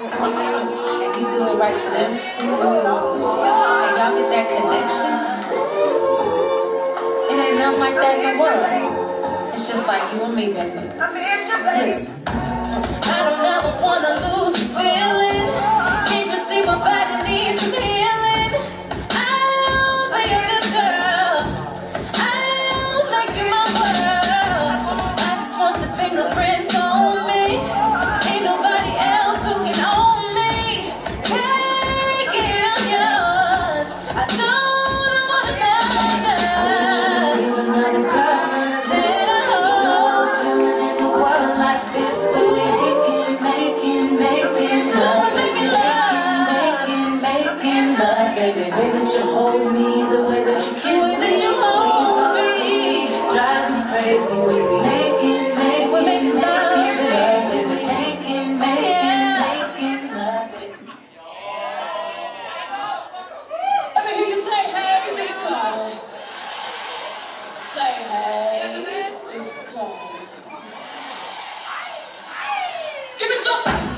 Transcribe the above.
If you do it right to them, and y'all get that connection, it ain't nothing like that in the world. It's just like you and me, baby. Listen. baby, way that you hold me, the way that you kiss me, that you hold me, drives me crazy. We be making, making, we're making love, making, making, making love. Let me hear you say hey, Miss Say hey, Miss Give me some.